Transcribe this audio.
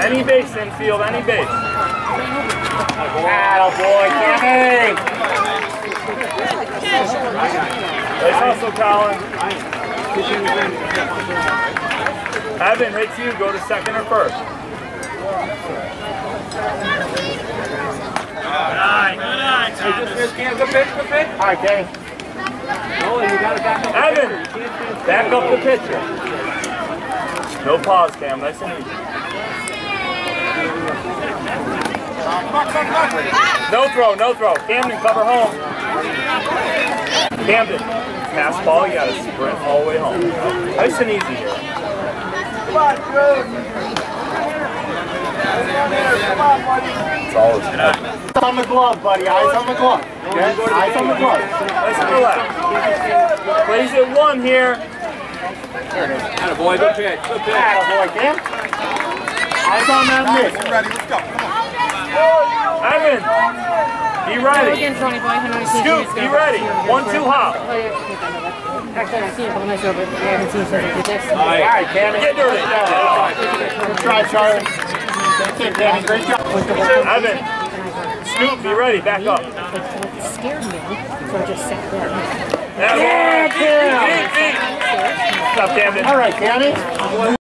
Any base infield, any base. Atta boy, Cammy! Nice hustle, Colin. Evan hits you, go to second or first. Good eye, good eye, Thomas. Good pitch, good pitch. All right. Evan, back up the pitcher. No pause, Cam. Nice and easy. No throw, no throw. Camden, cover home. Camden, pass ball. You got to sprint all the way home. Nice and easy here. It's all it's about. Eyes on the glove, buddy. Eyes on the glove. Okay? Eyes on the glove. Nice and relax. Plays it one here. Atta boy, good pitch. Good pitch. Atta boy, Cam. Eyes on that miss. Ready, let's go. Come on. Evan, be ready. Again, Tony Boy, I know you see Scoop, be ready. One, two, hop. Yeah, okay, I know that. Actually, I've seen it, but I'm not sure, but I haven't seen it since did this. All right, Cammy. Get dirty. Good try, Charlie. That's it, Cammy. Great job. Evan, Scoop, be ready. Back up. It scared me, so I just sat there. Yeah, Cam. Stop, Camden. All right, Cammy.